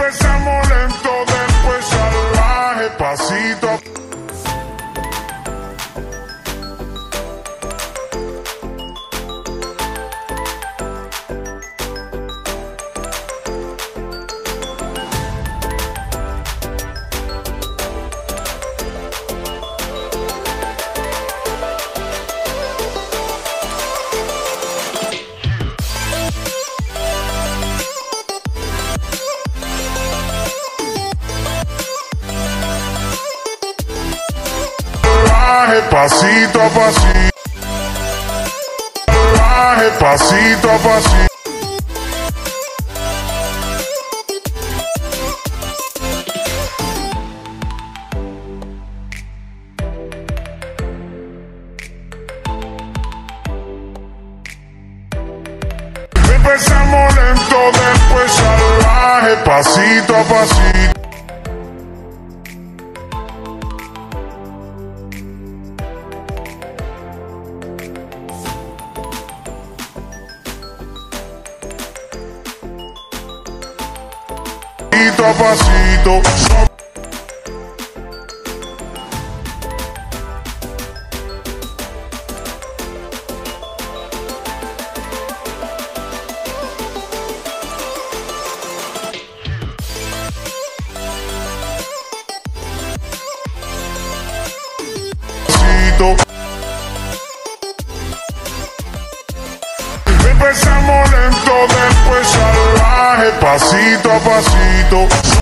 empezamos lento, después salvaje, pasito pasito a pasito. Baje pasito a pasito. Empezamos lento, después salvaje, pasito a pasito. despacito. Empezamos lento, después al pasito a pasito.